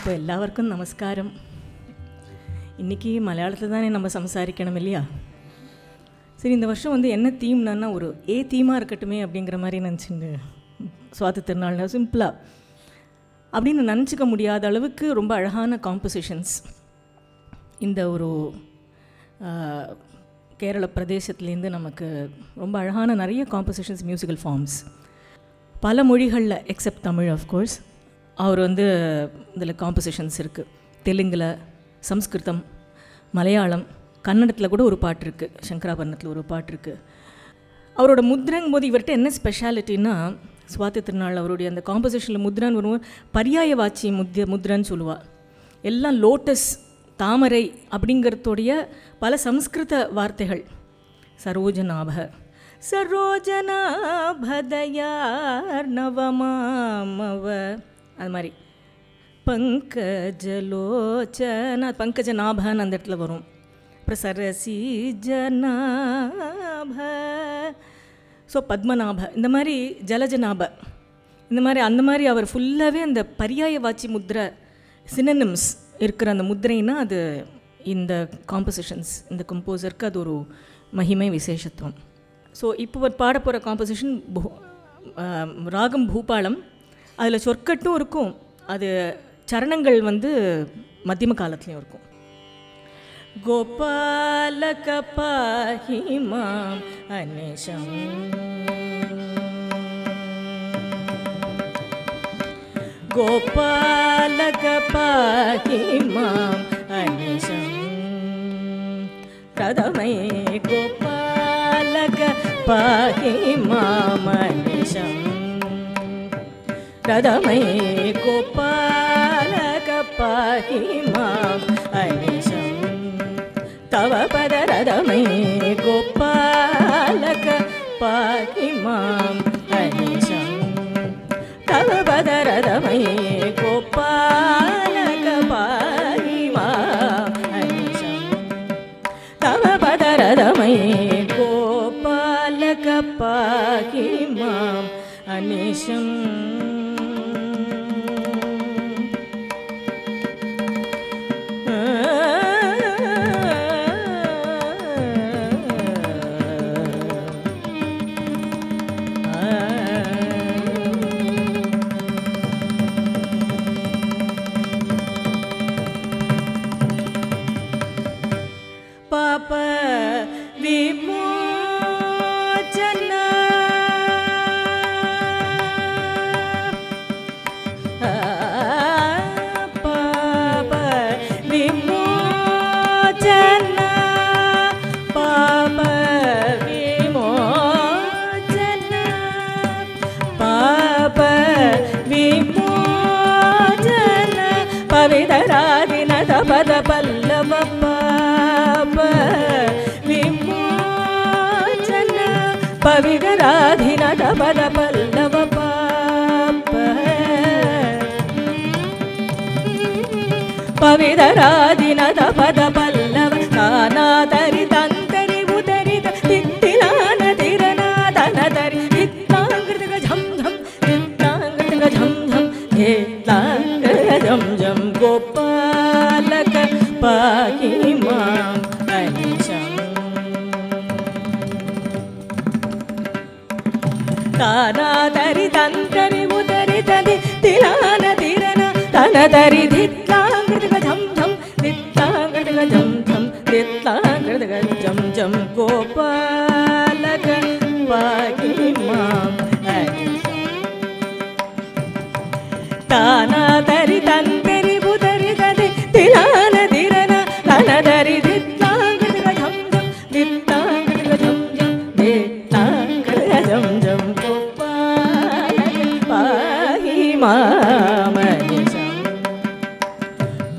അപ്പോൾ എല്ലാവർക്കും നമസ്കാരം இன்றைக்கி மலையாளத்தில் தானே நம்ம சம்சாரிக்கணும் இல்லையா சரி இந்த வருஷம் வந்து என்ன தீம்னா ஒரு ஏ தீமாக இருக்கட்டுமே அப்படிங்கிற மாதிரி நினச்சிட்டு சுவாதி திருநாள் சிம்பிளாக அப்படின்னு நினச்சிக்க முடியாத அளவுக்கு ரொம்ப அழகான காம்போசிஷன்ஸ் இந்த ஒரு ஆஹ், கேரள பிரதேசத்துலேருந்து நமக்கு ரொம்ப அழகான நிறைய காம்போசிஷன்ஸ் மியூசிக்கல் ஃபார்ம்ஸ் பல மொழிகளில் எக்ஸப்ட் தமிழ் ஆஃப்கோர்ஸ் அவர் வந்து இதில் காம்போசிஷன்ஸ் இருக்குது தெலுங்கில் சம்ஸ்கிருதம் மலையாளம் கன்னடத்தில் கூட ஒரு பாட்டு இருக்குது சங்கராபரணத்தில் ஒரு பாட்டு இருக்குது அவரோட முத்ரங்கும் போது இவர்கிட்ட என்ன ஸ்பெஷாலிட்டின்னா சுவாதி திருநாள் அவருடைய அந்த காம்போசிஷனில் முத்ரான்னு வரும்போது பரியாய வாட்சி முத்ய முத்ரன்னு சொல்லுவாள் எல்லாம் லோட்டஸ் தாமரை அப்படிங்கிறதுடைய பல சம்ஸ்கிருத வார்த்தைகள். சரோஜனாப சரோஜனாபதயார் நவமாமவ அது மாதிரி பங்கஜலோச்சன பங்கஜ நாபன்னு அந்த இடத்துல வரும். அப்புறம் சரசி ஜனாப ஸோ பத்மநாப இந்த மாதிரி ஜலஜநாப. இந்த மாதிரி அந்த மாதிரி அவர் ஃபுல்லாகவே அந்த பரியாய வாட்சி முத்ரை சினனிம்ஸ் இருக்கிற அந்த முத்திரைன்னா அது இந்த காம்போசிஷன்ஸ் இந்த கம்போசருக்கு அது ஒரு மகிமை விசேஷத்துவம். ஸோ இப்போ ஒரு பாட போகிற காம்போசிஷன் ராகம் பூபாலம் அதில் சொற்கட்டும் இருக்கும். அது சரணங்கள் வந்து மத்தியம காலத்துலேயும் இருக்கும். கோபால பாஹி மாம் அனிஷம் கோபாலக பாஹி அனிஷம் பிரதமை கோபாலக பாஹி மாம் कदमै गोपालकपाहि माम् अनिश तव पदरदमै गोपालक पाहि माम् अनिशं तव पदरदमयी गोपाल जम जम तो गोपाल पाहि मामनिशं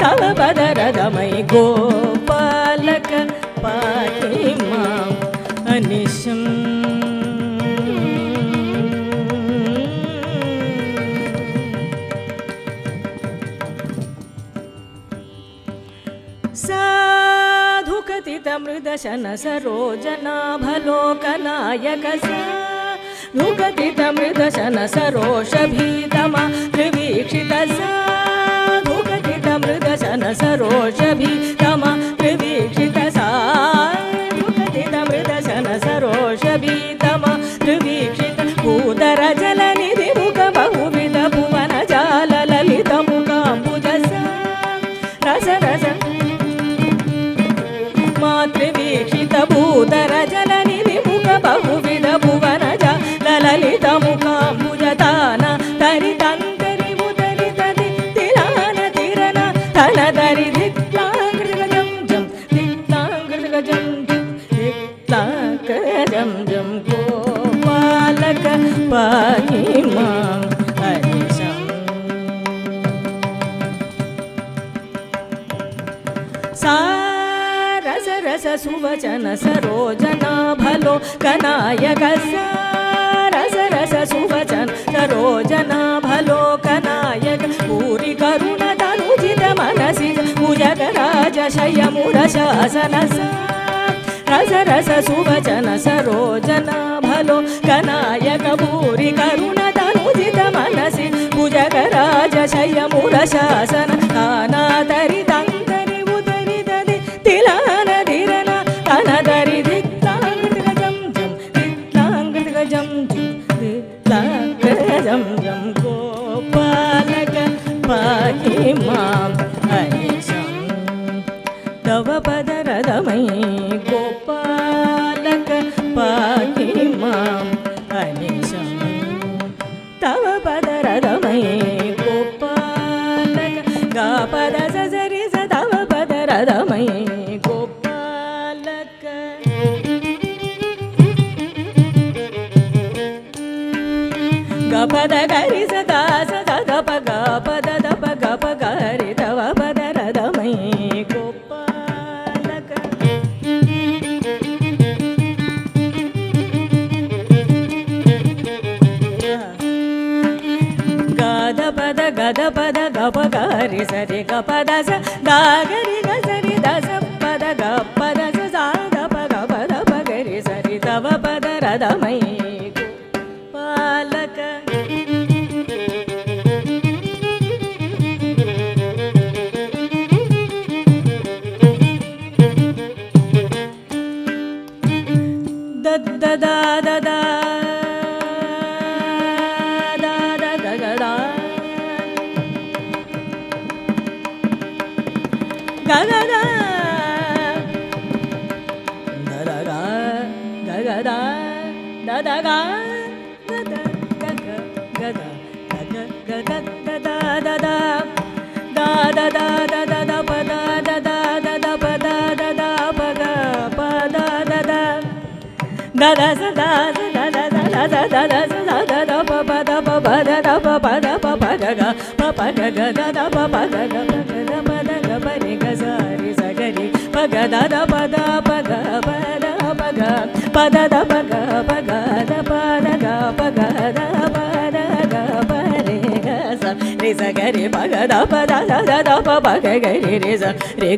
तव बदरदमयि गोपालक मृदशन सरोजनाभलोकनायक सा भगति सरोषभीतम त्रिवीक्षितसा सरोषभि सरोषभीतम सरोजन भलो कनायक रस रस सुवचन सरोजनाभलो कनायक। पूरी करुण तनुजित मनसि शासन रस रस सुवचन सरोजनाभलो कनायक। पूरी करुण तनुजित मनसि भुजगराजशयमुरशासन दंग गागरि गरि द सपद गा गगरि सरि गय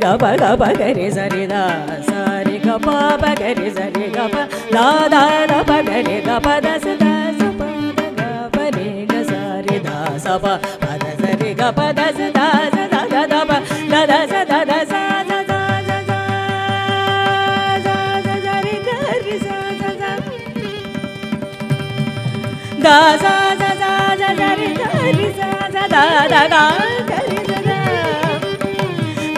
ಗ ಪ ಗ ಪ ಗ ರಿ ಸ ರಿ ದ ಸ ರಿ ಗ ಪ ಪ ಗ ರಿ ಸ ರಿ ಗ ಪ ದ ದ ದ ಪ ಗ ರಿ ಗ ಪ ದ ಸ ದ ಸ ಪ ದ ಗ ಪ ರಿ ಗ ಸ ರಿ ದ ಸ ಪ ಪ ದ ಸ ರಿ ಗ ಪ ದ ಸ ದ ಸ ದ ದ ದ ಪ ದ ದ ಸ ದ ದ ಸ ದ ದ ದ ದ ದ ರಿ ಗ ri ಸ ದ ದ ದ ಸ ದ ದ ದ ರಿ ಗ ri ಸ ದ ದ ದ ಗ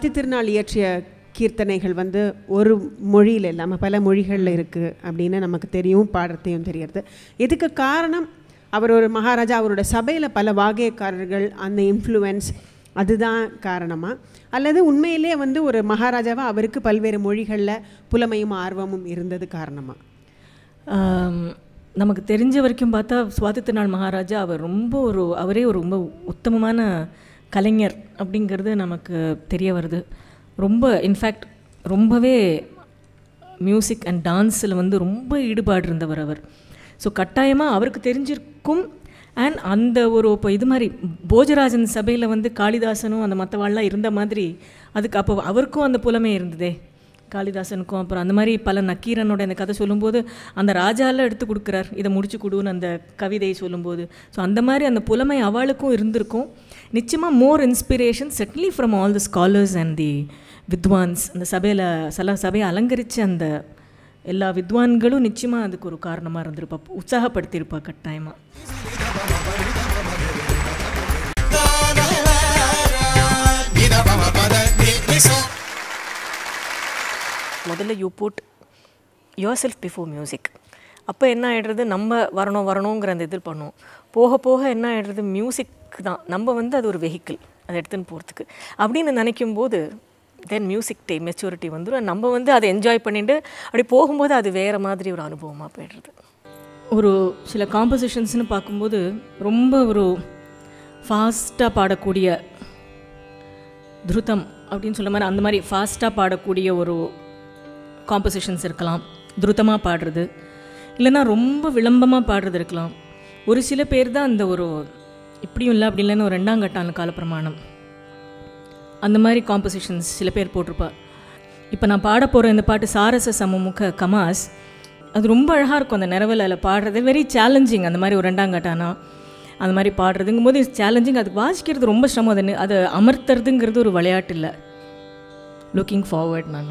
Swathi Thirunal இயற்றிய கீர்த்தனைகள் வந்து ஒரு மொழியில் இல்லாமல் பல மொழிகளில் இருக்குது அப்படின்னு நமக்கு தெரியும் பாடுறதையும் தெரியறது இதுக்கு காரணம் அவர் ஒரு மகாராஜா அவரோட சபையில் பல வாகியக்காரர்கள் அந்த இன்ஃப்ளூயன்ஸ் அதுதான் காரணமாக அல்லது உண்மையிலே வந்து ஒரு மகாராஜாவாக அவருக்கு பல்வேறு மொழிகளில் புலமையும் ஆர்வமும் இருந்தது காரணமாக நமக்கு தெரிஞ்ச வரைக்கும் பார்த்தா சுவாதித்த நாள் மகாராஜா அவர் ரொம்ப ஒரு அவரே ஒரு ரொம்ப உத்தமமான கலைஞர் அப்படிங்கிறது நமக்கு தெரிய வருது. ரொம்ப இன்ஃபேக்ட் ரொம்பவே மியூசிக் அண்ட் டான்ஸில் வந்து ரொம்ப ஈடுபாடு இருந்தவர் அவர். ஸோ கட்டாயமாக அவருக்கு தெரிஞ்சிருக்கும். அண்ட் அந்த ஒரு இப்போ இது மாதிரி போஜராஜன் சபையில் வந்து காளிதாசனும் அந்த மற்றவாள்லாம் இருந்த மாதிரி அதுக்கு அப்போ அவருக்கும் அந்த புலமே இருந்ததே. காளிதாசனுக்கும் அப்புறம் அந்த மாதிரி பல நக்கீரனோட இந்த கதை சொல்லும்போது அந்த ராஜாலாம் எடுத்து கொடுக்குறார். இதை முடிச்சு கொடுன்னு அந்த கவிதையை சொல்லும்போது. ஸோ அந்த மாதிரி அந்த புலமை அவளுக்கும் இருந்திருக்கும். நிச்சயமாக more inspiration certainly from all the scholars and the vidwans. அந்த சபையில் சில சபையை அலங்கரித்த அந்த எல்லா வித்வான்களும் நிச்சயமாக அதுக்கு ஒரு காரணமாக இருந்திருப்பா உற்சாகப்படுத்தியிருப்பா கட்டாயமாக முதல்ல you put yourself before music அப்போ என்ன ஆகிடுறது நம்ம வரணும் வரணுங்கிற அந்த இது பண்ணுவோம் போக போக என்ன ஆகிடுறது மியூசிக் தான். நம்ம வந்து அது ஒரு வெஹிக்கிள் அதை எடுத்துன்னு போகிறதுக்கு அப்படின்னு நினைக்கும் போது தென் மியூசிக் டே மெச்சூரிட்டி வந்துடும் நம்ம வந்து அதை என்ஜாய் பண்ணிட்டு அப்படி போகும்போது அது வேறு மாதிரி ஒரு அனுபவமாக போயிடுறது. ஒரு சில காம்போசிஷன்ஸ்னு பார்க்கும்போது ரொம்ப ஒரு ஃபாஸ்ட்டாக பாடக்கூடிய துருத்தம் அப்படின்னு சொல்ல மாதிரி அந்த மாதிரி ஃபாஸ்ட்டாக பாடக்கூடிய ஒரு காம்போசிஷன்ஸ் இருக்கலாம். துருத்தமாக பாடுறது. இல்லைன்னா ரொம்ப விளம்பமாக பாடுறது இருக்கலாம். ஒரு சில பேர் தான் அந்த ஒரு இப்படியும் இல்லை அப்படி இல்லைன்னு ஒரு ரெண்டாம் காலப்பிரமாணம். அந்த மாதிரி காம்போசிஷன்ஸ் சில பேர் போட்டிருப்பா. இப்போ நான் பாட போகிற இந்த பாட்டு சாரச சமமுக கமாஸ். அது ரொம்ப அழகாக இருக்கும் அந்த நிறவில் அதில் பாடுறது. வெரி சேலஞ்சிங் அந்த மாதிரி ஒரு ரெண்டாம் கட்டானா அந்த மாதிரி பாடுறதுங்கும் போது சேலஞ்சிங் அது வாசிக்கிறது ரொம்ப சிரமம். அது அதை அமர்த்துறதுங்கிறது ஒரு விளையாட்டு இல்லை. லுக்கிங் ஃபார்வர்ட் நான்.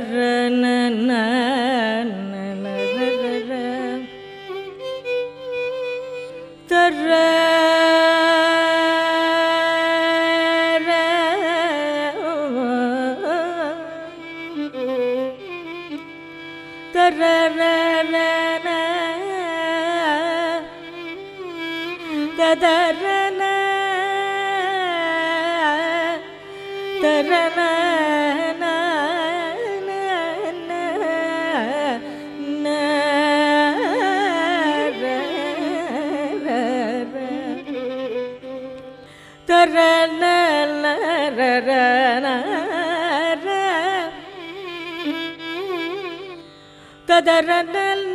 തരണ തരണ തരണ തരണ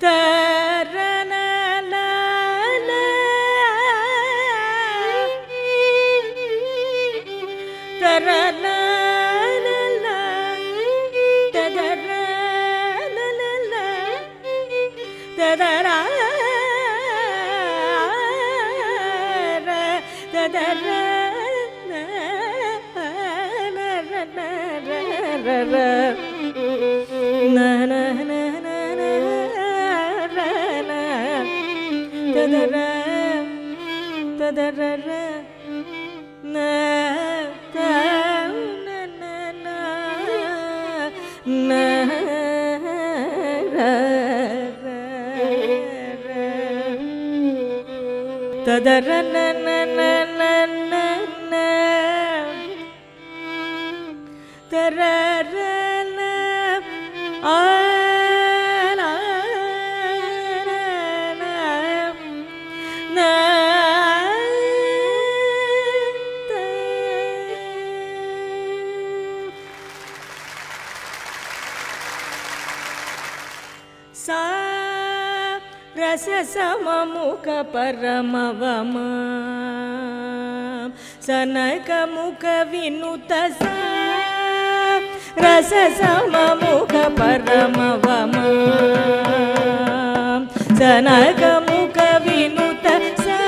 da ಶರಣ रससममुख परमवम। सनकमुख विनुत सा। रससममुख परमवम। सनकमुख विनुत सा।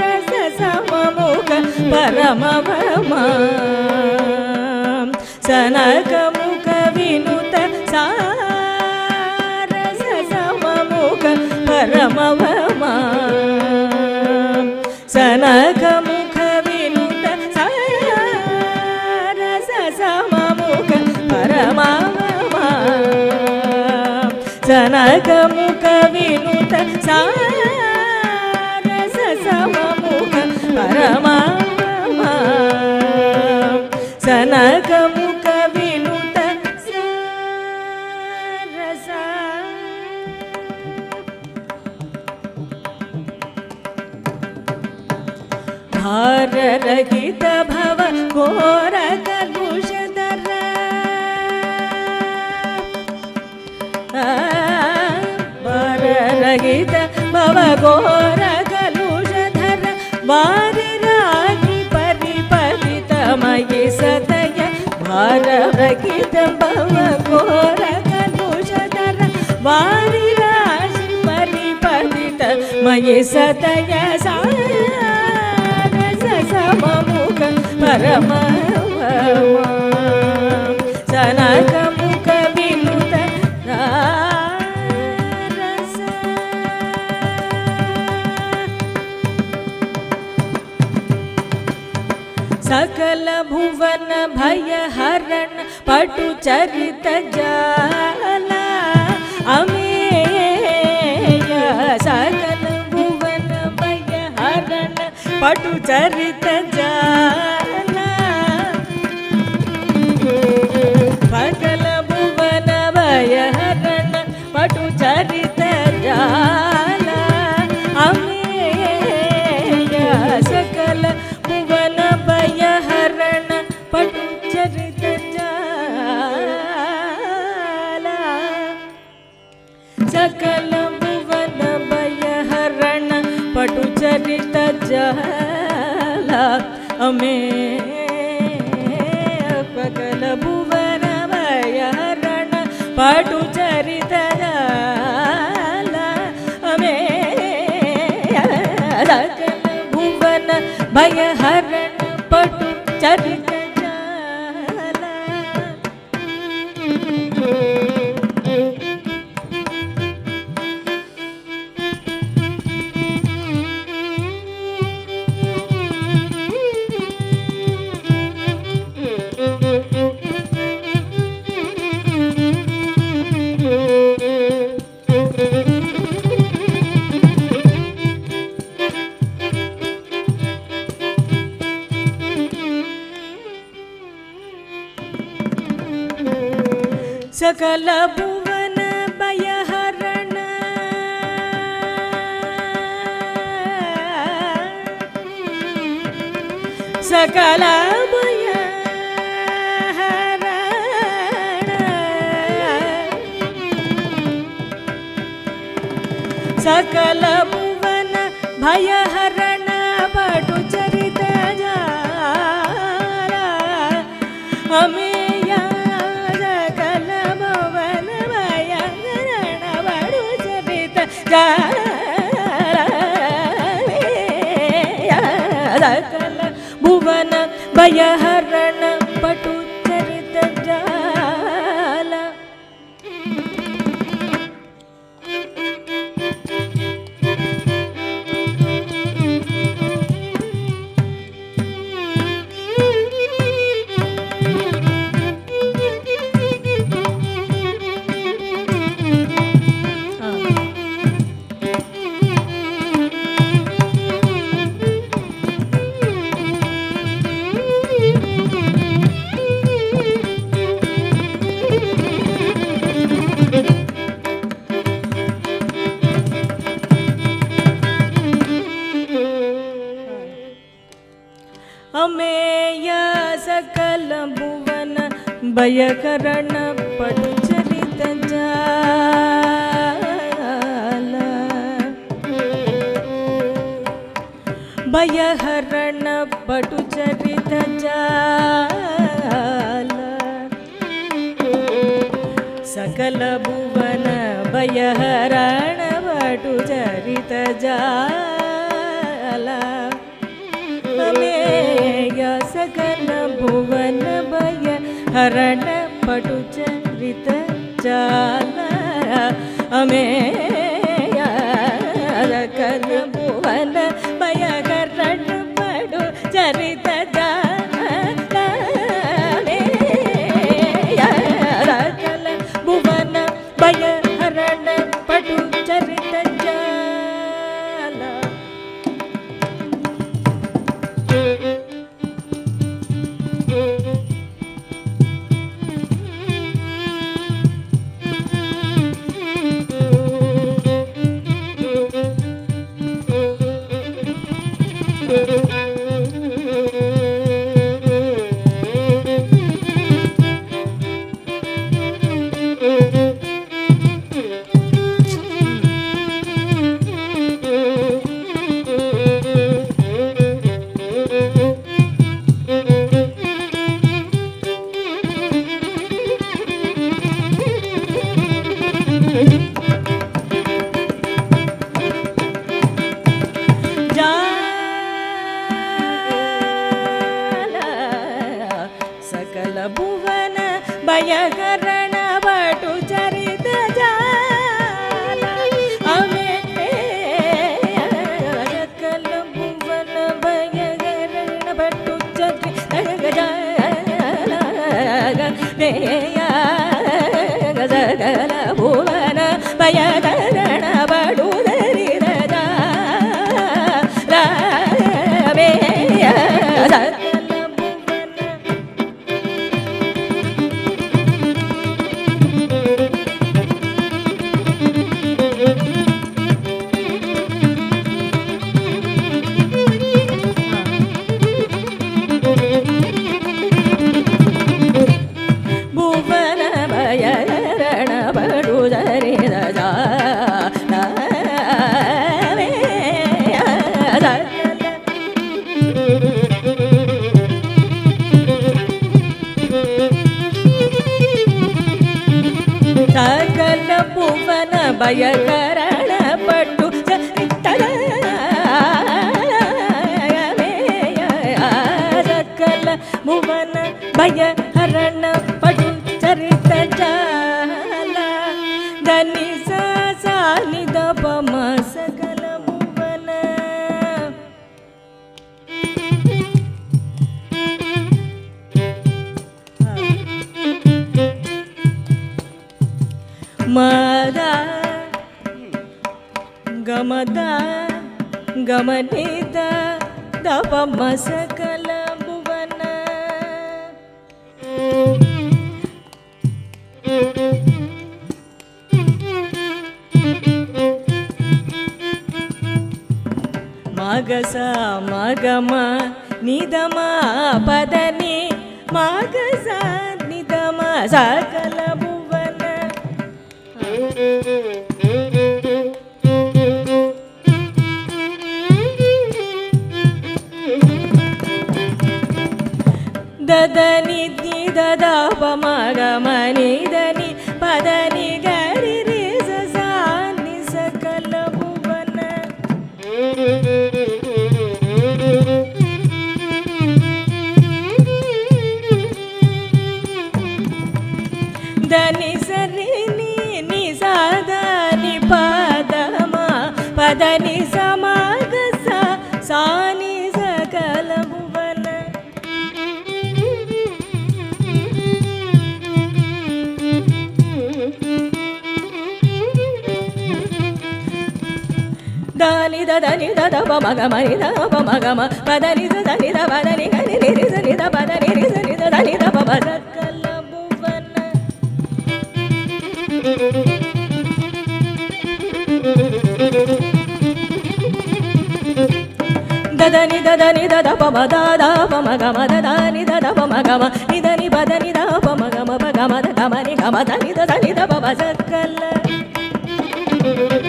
रससममुख परमवम। सनकमुख Sanakamukavinuta Sanakamukavinuta Sanakamukavinuta Sanakamukavinuta Sanakamukavinuta Sanakamukavinuta Sanakamukavinuta Sanakamukavinuta भाररहित भव घोर कलुषधर वारिरागि परिपलितमयि सतय भाररहित भव घोर कलुषधर वारिराशि परिपलित मयि सतय सारस सममुख परम सनकमुख सकल भुवन भय हरण पटु चरित जाला अमेय सकल भुवन भय हरण पटु चरित ಭಯ सकलभुवन भयहरण सकला ददा पमागमनि धनि पदानि ग దాని దని దద పమగ మని ద పమగమ పదని ద దని ద పదని గని రి రి సని ద పదని రి సని ద దని ద పమ సకల భువన దదని దదని దద పమ దాద పమ గమ దదని దద పమ గమ నిదని పదని ద పమ గమ ప గమ ద గమ ని గమ దని దని ద పమ సకల మగరి సరి స మగ మని ని ద ద ప మగ ప ప ద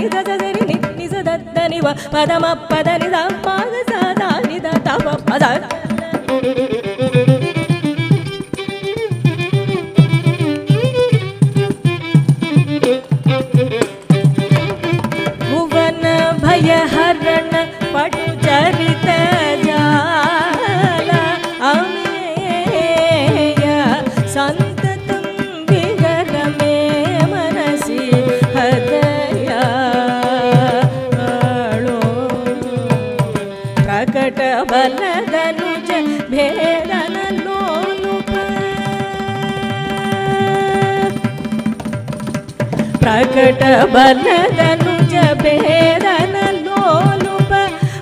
ని ద స సరి ని ని స ద ద ని వ ప ద మ ప ద ని ద మ గ స ద ని ద ద ప ప ವೆಂಕಟ ಬಲದನುಜ ಭೇದನ ಲೋಲುಪ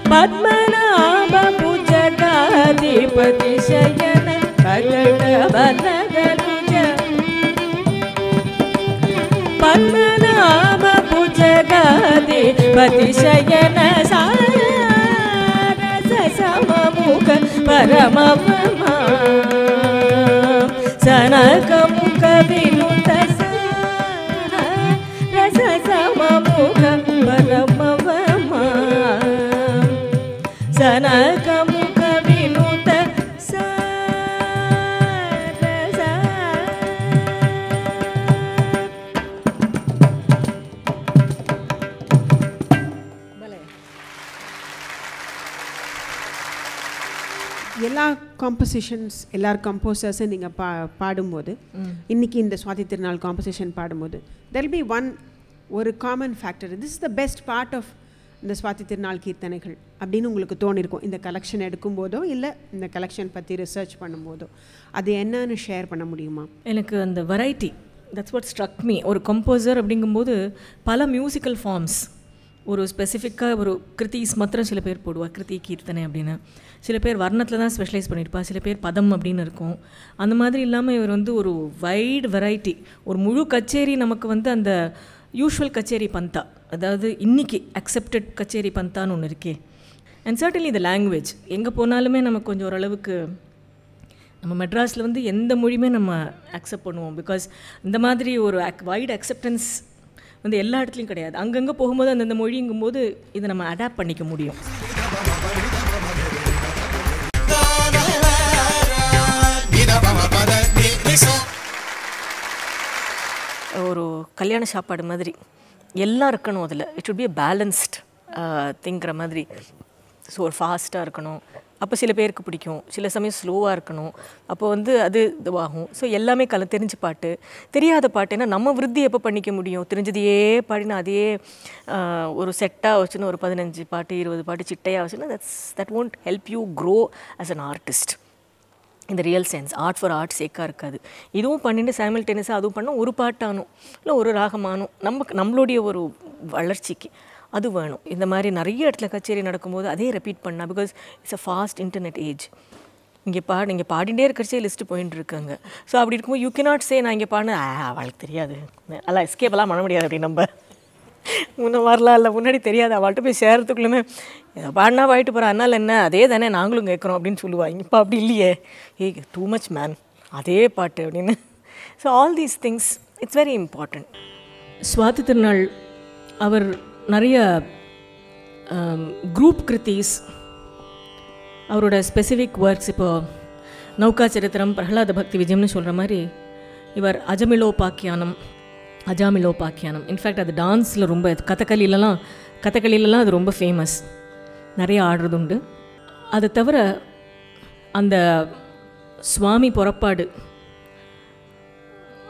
ಪದ್ಮನಾಭ ಭುಜಗಾಧಿಪತಿ ಶಯನ ಪ್ರಕಟ ಬಲದನುಜ ಪದ್ಮನಾಭ ಭುಜಗಾಧಿಪತಿ ಶಯನ ಸಾರಸ ಸಮಮುಖ ಪರಮ ಸನಕ ಮುಖ ವಿನು కనకముఖ వినుత எல்லா காம்போசிஷன்ஸ் எல்லார் கம்போசர்ஸும் நீங்கள் பா பாடும்போது இன்றைக்கி இந்த சுவாதி திருநாள் காம்போசிஷன் பாடும்போது தெல் பி ஒன் ஒரு common factor this is the best part of இந்த சுவாதி திருநாள் கீர்த்தனைகள் அப்படின்னு உங்களுக்கு தோணிருக்கும். இந்த கலெக்ஷன் எடுக்கும்போதோ இல்லை இந்த கலெக்ஷன் பற்றி ரிசர்ச் பண்ணும்போதோ அது என்னன்னு ஷேர் பண்ண முடியுமா? எனக்கு அந்த variety that's what struck me ஒரு கம்போசர் அப்படிங்கும்போது பல மியூசிக்கல் ஃபார்ம்ஸ் ஒரு ஸ்பெசிஃபிக்காக ஒரு கிருத்திஸ் மாத்திரம் சில பேர் போடுவா கிருதி கீர்த்தனை அப்படின்னு. சில பேர் வர்ணத்தில் தான் ஸ்பெஷலைஸ் பண்ணியிருப்பா சில பேர் பதம் அப்படின்னு இருக்கும். அந்த மாதிரி இல்லாமல் இவர் வந்து ஒரு வைட் வெரைட்டி ஒரு முழு கச்சேரி நமக்கு வந்து அந்த யூஷுவல் கச்சேரி பந்தா. அதாவது இன்றைக்கி அக்செப்டட் கச்சேரி பந்தான்னு ஒன்று இருக்கே. அண்ட் சர்டன்லி இந்த லாங்குவேஜ் எங்கே போனாலுமே நமக்கு கொஞ்சம் ஓரளவுக்கு நம்ம மெட்ராஸில் வந்து எந்த மொழியுமே நம்ம அக்செப்ட் பண்ணுவோம். பிகாஸ் இந்த மாதிரி ஒரு அக் வைட் அக்செப்டன்ஸ் வந்து எல்லா இடத்துலையும் கிடையாது. அங்கங்கே போகும்போது அந்தந்த மொழிங்கும்போது இதை நம்ம அடாப்ட் பண்ணிக்க முடியும். ஒரு கல்யாண சாப்பாடு மாதிரி. எல்லாம் இருக்கணும் அதில். It should be a balanced திங்கிற மாதிரி. ஸோ ஒரு ஃபாஸ்ட்டாக இருக்கணும். அப்போ சில பேருக்கு பிடிக்கும். சில சமயம் ஸ்லோவாக இருக்கணும். அப்போ வந்து அது இதுவாகும். ஸோ எல்லாமே கல தெரிஞ்ச பாட்டு. தெரியாத பாட்டு ஏன்னா நம்ம விருத்தி எப்போ பண்ணிக்க முடியும்? தெரிஞ்சதையே பாடினா அதே ஒரு செட்டாக வச்சுன்னு ஒரு பதினஞ்சு பாட்டு இருபது பாட்டு சிட்டையாக வச்சுன்னா that's that won't help you grow as an artist இந்த real sense art for art சேக்காக இருக்காது. இதுவும் பண்ணிட்டு சைமல்டேனியஸாக அதுவும் பண்ண ஒரு பாட்டானும் இல்லை ஒரு ராகமானும் நமக்கு நம்மளுடைய ஒரு வளர்ச்சிக்கு அது வேணும். இந்த மாதிரி நிறைய இடத்துல கச்சேரி நடக்கும்போது அதே ரெப்பீட் பண்ணால் because it's a fast internet age இங்கே பா நீங்கள் பாடிட்டே இருக்கிறச்சே லிஸ்ட்டு போயிட்டு இருக்காங்க ஸோ அப்படி இருக்கும்போது யூ கேனாட் சே நான் இங்கே பாடினேன். அவளுக்கு தெரியாது. அல்ல எஸ்கேப்பெல்லாம் பண்ண முடியாது அப்படி நம்ம. முன்ன வரலாம் இல்லை. முன்னாடி தெரியாது. அவள்கிட்ட போய் சேர்றதுக்குள்ளுமே "இதை பாடினா வாயிட்டு போகிறா அதனால் என்ன? அதே தானே நாங்களும் கேட்குறோம் அப்படின்னு சொல்லுவாங்க. இப்போ அப்படி இல்லையே. ஏ டூ மச் மேன் அதே பாட்டு அப்படின்னு. So all these things it's very important Swathi Thirunal அவர் நிறைய um, குரூப் கிருத்தீஸ் அவரோட ஸ்பெசிஃபிக் ஒர்க்ஸ் இப்போது நௌகா சரித்திரம் பிரகலாத பக்தி விஜயம்னு சொல்கிற மாதிரி இவர் அஜமிலோபாக்கியானம் அஜாமிலோபாக்கியானம் இன்ஃபேக்ட் அது டான்ஸில் ரொம்ப கதகளிலலாம் கதகளிலலாம் அது ரொம்ப ஃபேமஸ் நிறைய ஆடுறது உண்டு அதை தவிர அந்த சுவாமி புறப்பாடு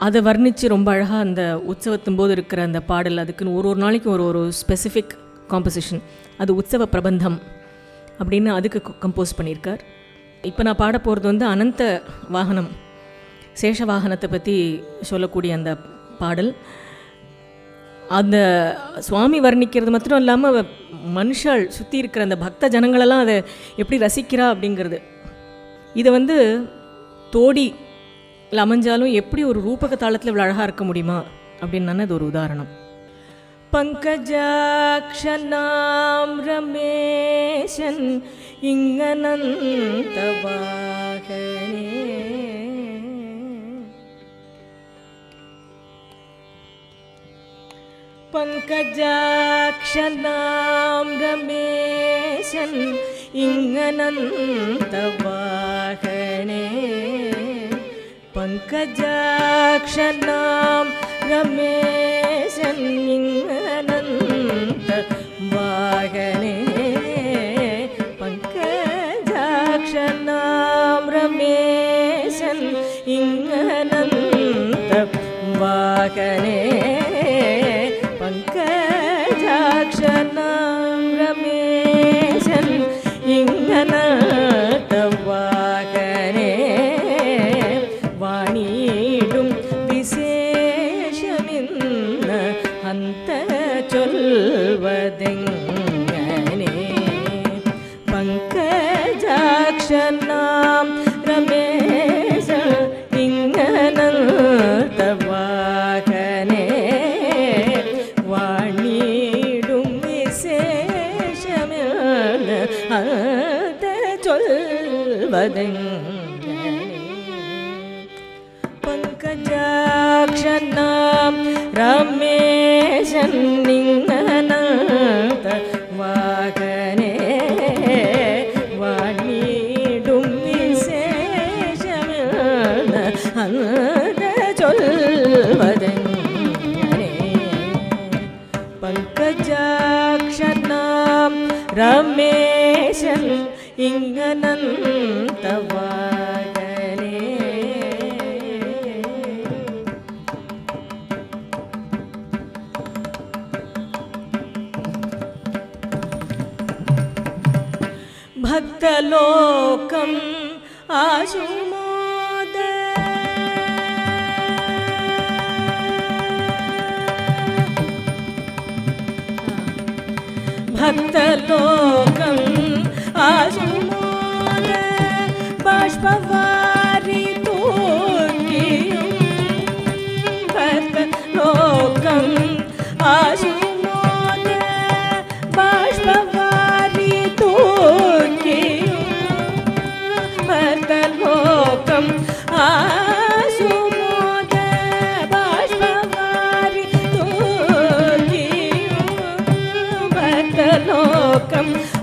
அதை வர்ணித்து ரொம்ப அழகாக அந்த உற்சவத்தின் போது இருக்கிற அந்த பாடல் அதுக்குன்னு ஒரு ஒரு நாளைக்கு ஒரு ஒரு ஸ்பெசிஃபிக் காம்போசிஷன் அது உற்சவ பிரபந்தம் அப்படின்னு அதுக்கு கம்போஸ் பண்ணியிருக்கார். இப்போ நான் பாட போகிறது வந்து அனந்த வாகனம் சேஷ வாகனத்தை பற்றி சொல்லக்கூடிய அந்த பாடல். அந்த சுவாமி வர்ணிக்கிறது மட்டும் இல்லாமல் மனுஷால் சுற்றி இருக்கிற அந்த பக்த ஜனங்களெல்லாம் அதை எப்படி ரசிக்கிறா அப்படிங்கிறது. இதை வந்து தோடி அமைஞ்சாலும் எப்படி ஒரு ரூபக தாளத்தில் இவ்வளோ அழகாக இருக்க முடியுமா அப்படின்னு இது ஒரு உதாரணம். பங்கஜாக்ஷனாம் ரமேஷன் இங்கனந்த പങ്കജാക്ഷനാം രമേശൻ ഇങ്ങനന്തവാഹനേ. പങ്കജാക്ഷനാം രമേശൻ ഇങ്ങനന്ത വാഹനേ പങ്കജാക്ഷനാം രമേശൻ ഇങ്ങനന്ത വാഹനേ अनन्तवादने। भक्तलोकम् आशु भक्तलोकम् आज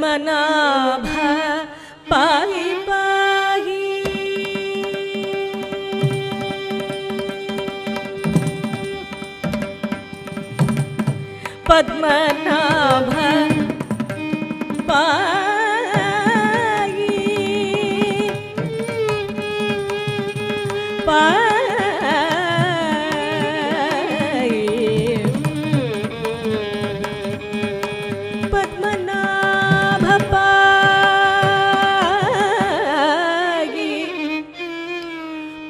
मना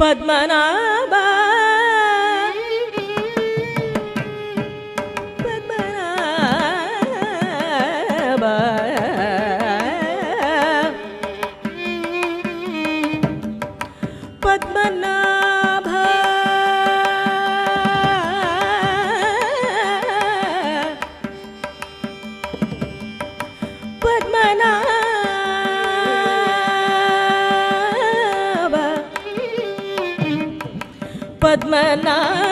पद्मनाभा। मना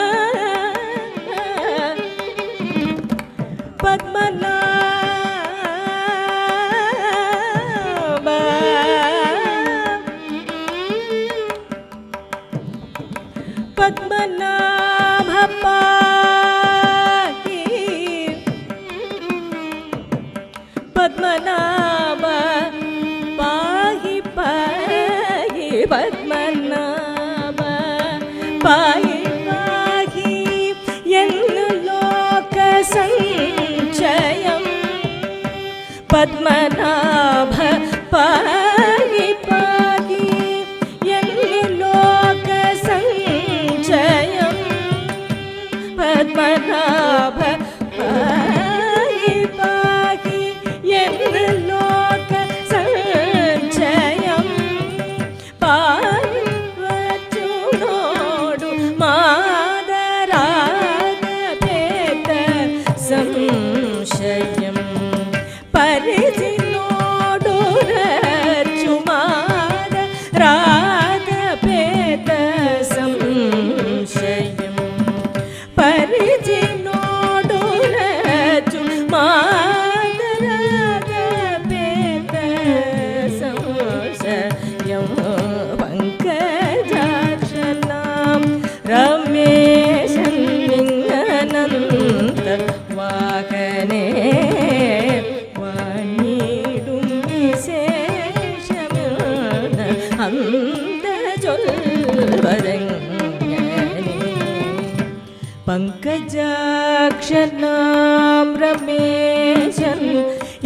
രക്ഷനാം രമേശൻ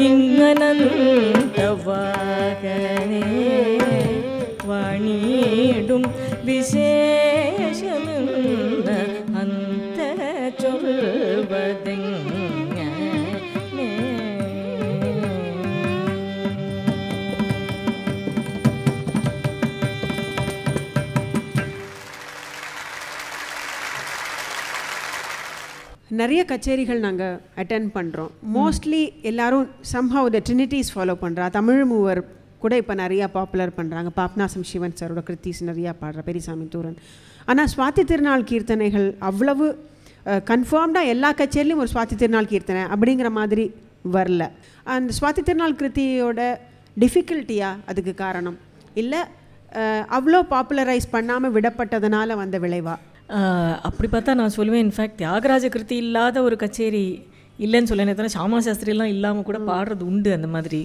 ഇങ്ങനന്തവാകനെ വണിയിടും நிறைய கச்சேரிகள் நாங்கள் அட்டென்ட் பண்ணுறோம் மோஸ்ட்லி எல்லாரும் சம்ஹவ் த ட்ரினிட்டிஸ் ஃபாலோ பண்ணுறா தமிழ் மூவர் கூட இப்போ நிறையா பாப்புலர் பண்ணுறாங்க பாப்நாசம் சிவன் சாரோட கிருத்திஸ் நிறையா பாடுற பெரியசாமி தூரன். ஆனால் சுவாதி திருநாள் கீர்த்தனைகள் அவ்வளவு கன்ஃபார்ம்டாக எல்லா கச்சேரிலையும் ஒரு சுவாதி திருநாள் கீர்த்தனை அப்படிங்கிற மாதிரி வரல. அந்த சுவாதி திருநாள் கிருத்தியோட டிஃபிகல்ட்டியாக அதுக்கு காரணம். இல்லை அவ்வளோ பாப்புலரைஸ் பண்ணாமல் விடப்பட்டதுனால வந்த விளைவா? அப்படி பார்த்தா நான் சொல்லுவேன் இன்ஃபேக்ட் தியாகராஜ கிருதி இல்லாத ஒரு கச்சேரி இல்லைன்னு சொல்ல தவிர சாமா சாஸ்திரியெல்லாம் இல்லாமல் கூட பாடுறது உண்டு அந்த மாதிரி.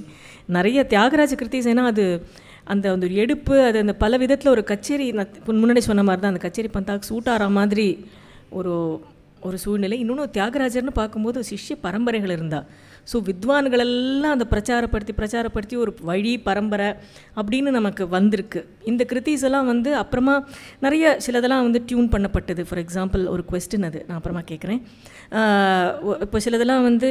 நிறைய தியாகராஜ கிருத்திஸ் ஏன்னா அது அந்த அந்த ஒரு எடுப்பு அது அந்த பல விதத்தில் ஒரு கச்சேரி நான் முன்னாடி சொன்ன மாதிரி தான் அந்த கச்சேரி பந்தாக்கு சூட் ஆகிற மாதிரி ஒரு ஒரு சூழ்நிலை. இன்னொன்று தியாகராஜர்னு பார்க்கும்போது சிஷ்ய பரம்பரைகள் இருந்தா. ஸோ வித்வான்கள் எல்லாம் அந்த பிரச்சாரப்படுத்தி பிரச்சாரப்படுத்தி ஒரு வழி பரம்பரை அப்படின்னு நமக்கு வந்திருக்கு. இந்த கிருத்திஸ் எல்லாம் வந்து அப்புறமா நிறைய சிலதெல்லாம் வந்து டியூன் பண்ணப்பட்டது. ஃபார் எக்ஸாம்பிள் ஒரு கொஸ்டின் அது. நான் அப்புறமா கேட்குறேன். இப்போ சிலதெல்லாம் வந்து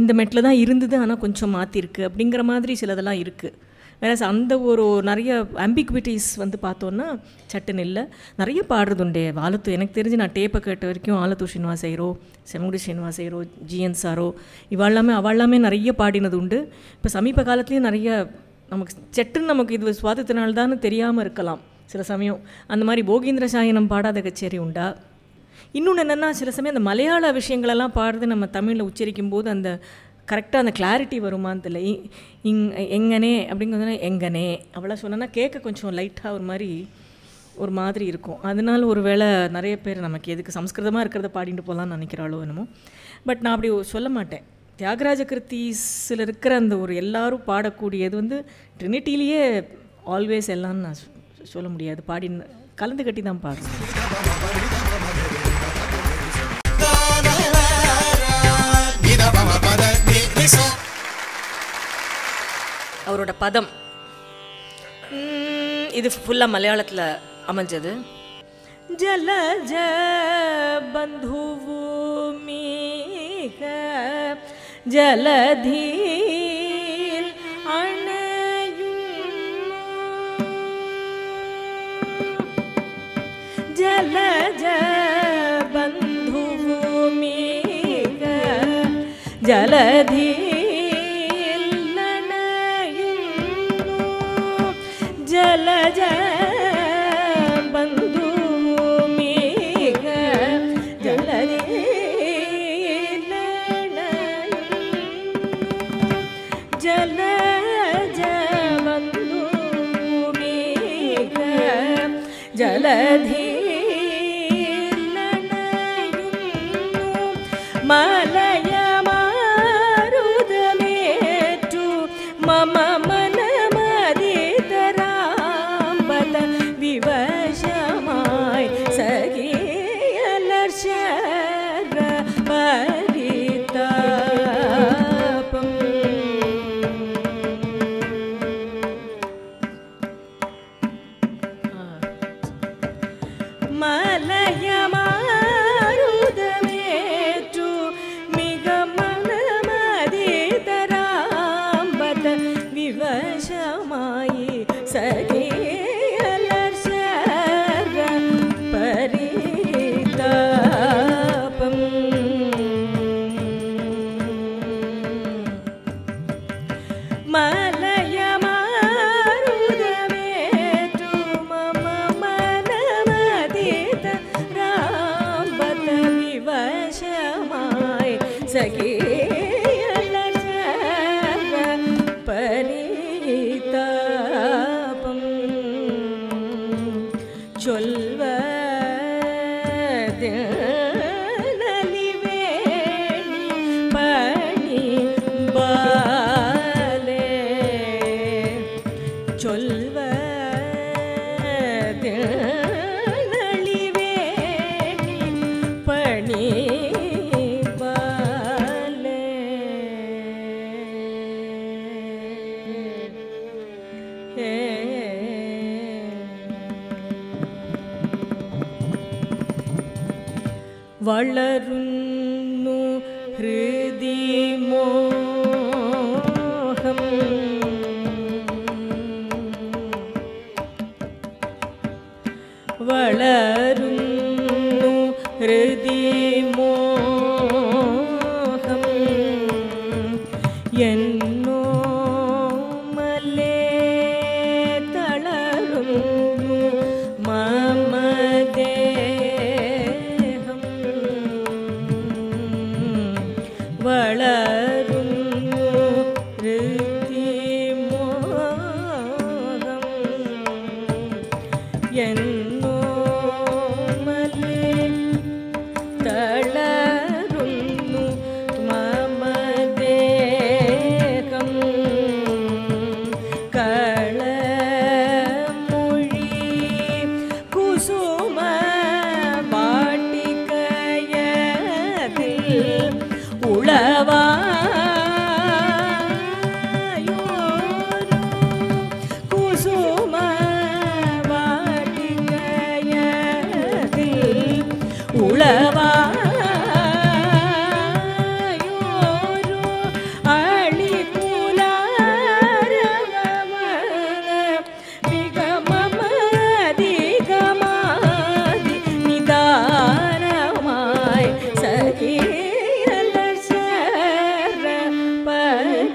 இந்த மெட்டில் தான் இருந்தது ஆனால் கொஞ்சம் மாற்றிருக்கு அப்படிங்கிற மாதிரி சிலதெல்லாம் இருக்குது வேற அந்த ஒரு நிறைய அம்பிக்விட்டிஸ் வந்து பார்த்தோன்னா சட்டுன்னு இல்லை நிறைய பாடுறது உண்டே வாலத்து எனக்கு தெரிஞ்சு நான் டேப்பை கேட்ட வரைக்கும் ஆலத்து ஸ்ரீனிவாஸ் ஐயரோ செம்மகுடி ஸ்ரீனிவாஸ் ஜிஎன் சாரோ இவாளாமே அவள்லாமே நிறைய பாடினது உண்டு இப்போ சமீப காலத்துலேயும் நிறைய நமக்கு சட்டுன்னு நமக்கு இது சுவாதத்தினால்தான் தெரியாமல் இருக்கலாம் சில சமயம். அந்த மாதிரி போகீந்திர சாயனம் பாடாத கச்சேரி உண்டா? இன்னொன்று என்னென்னா சில சமயம் அந்த மலையாள விஷயங்களெல்லாம் பாடுறது நம்ம தமிழில் உச்சரிக்கும் போது அந்த கரெக்டாக அந்த கிளாரிட்டி வருமான்னு தெரியல. இங் எங்கனே அப்படிங்கிறது எங்கனே அப்படிலாம் சொன்னேன்னா கேட்க கொஞ்சம் லைட்டாக ஒரு மாதிரி ஒரு மாதிரி இருக்கும். அதனால ஒரு வேளை நிறைய பேர் நமக்கு எதுக்கு சம்ஸ்கிருதமாக இருக்கிறத பாடிட்டு போகலான்னு நினைக்கிறாளோ என்னமோ. பட் நான் அப்படி சொல்ல மாட்டேன். தியாகராஜ கிருத்தீஸில் இருக்கிற அந்த ஒரு எல்லாரும் பாடக்கூடியது வந்து ட்ரினிட்டிலேயே ஆல்வேஸ் எல்லாம்னு நான் சொ- சொல்ல முடியாது. பாடி கலந்து கட்டி தான் பாடுறேன். அவரோட பதம். இது ஃபுல்லாக மலையாளத்தில் அமைஞ்சது. ஜல ஜ பந்துவூமிக ஜலதீர் அணையும்? ஜல ஜ ജലധീലണയുന്നു ജലജ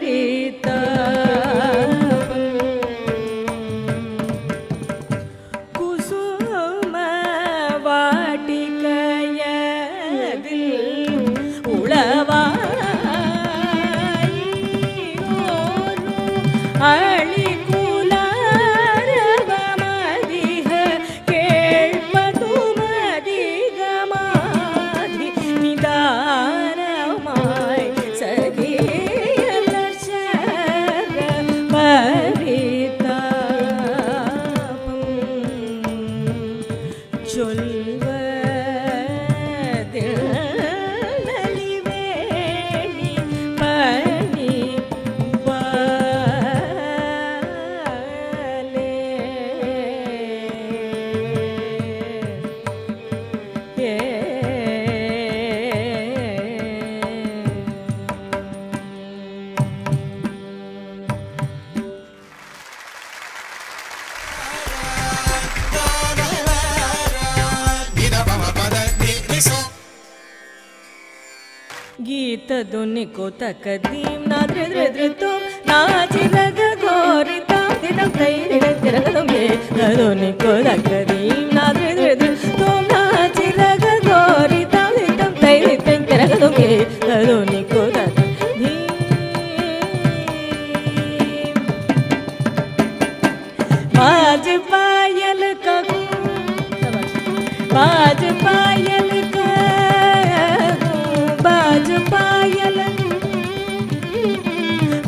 day.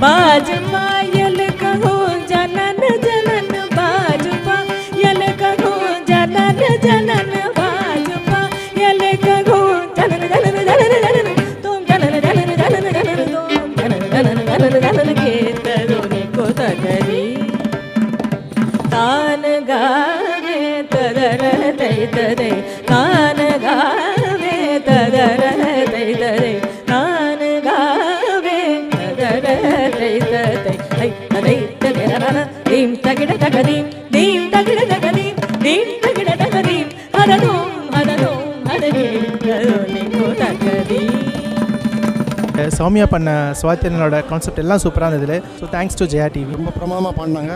बाज मायल कहो, जनन जनन बाज पायल कहो, जनन जनन बाज पायल कहो, जनन जनन जनन जनन, तुम जनन जनन जनन जनन, तुम जनन जनन जनन जनन के तरुणी को तदरी। तान गावे, तदर तय तदय சௌமியா பண்ண சுவாத்தியனோட கான்செப்ட் எல்லாம் சூப்பராக இருந்தது so thanks to Jaya TV ரொம்ப பிரமாதமாக பண்ணாங்க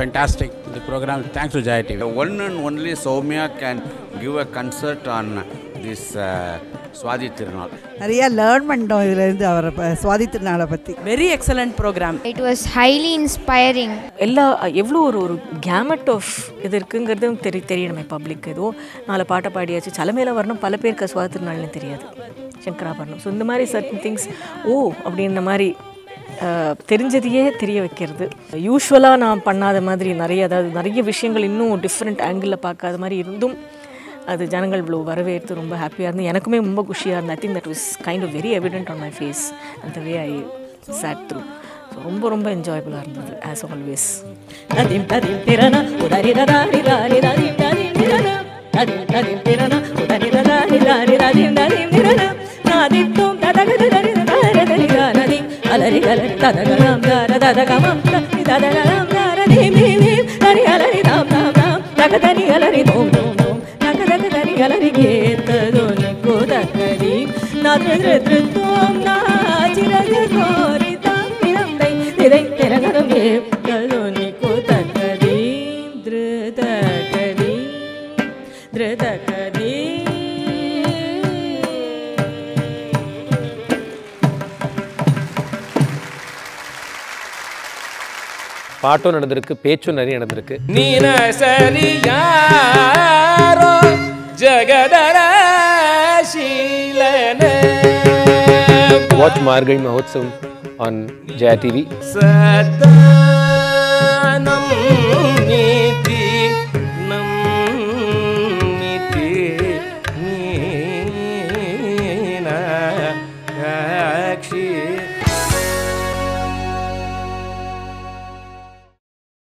fantastic. The program, thanks to Jaya TV. The one and only Soumya can give a concert on this uh, Swadi Tirunal. நிறையா லேர்ன் பண்ணிட்டோம் இதுலேருந்து அவரை சுவாதி திருநாளை பற்றி very excellent programme It was highly inspiring. எல்லா எவ்வளோ ஒரு ஒரு கேமட் ஆஃப் இது இருக்குங்கிறதும் தெரி தெரியணுமே பப்ளிக் ஏதோ நாலு பாட்டை பாடியாச்சு தலைமையில் வரணும் பல பேருக்கு சுவாத்திருநாள்னு தெரியாது சங்கராபரணம் ஸோ இந்த மாதிரி சர்டன் திங்ஸ் ஓ அப்படின்ற மாதிரி தெரிஞ்சதையே தெரிய வைக்கிறது. யூஸ்வலாக நான் பண்ணாத மாதிரி நிறைய அதாவது நிறைய விஷயங்கள் இன்னும் டிஃப்ரெண்ட் ஆங்கிளில் பார்க்காத மாதிரி இருந்தும் அது ஜனங்கள் இவ்வளோ வரவேற்று ரொம்ப ஹாப்பியாக இருந்து எனக்குமே ரொம்ப குஷியாக இருந்தது. I think that was kind of very evident on my face அந்த way I sat through so ரொம்ப ரொம்ப என்ஜாயபுளாக இருந்தது ஆஸ் ஆல்வேஸ் ததிம் ததிம் திறனா. దిత్తం దదగదరి దారదరి దారది అలరి అలరి దదగదాం దార దదగమం దరి దదగదాం దార దేం మే దేం దరి అలరి నామ నామ దాం. దగదని అలరి దోం దోం దోం దగదగదరి అలరి గేతదోని కోదకది నదృదృత్వం నా చిరగోరి తాం. నిరంబై నిదై తెరగరం దేవ్ பாட்டும் நடந்திருக்கு பேச்சும் நிறைய நடந்திருக்கு. நீனோ ஜகதரீலன watch Margazhi Mahotsavam on Jaya TV சதா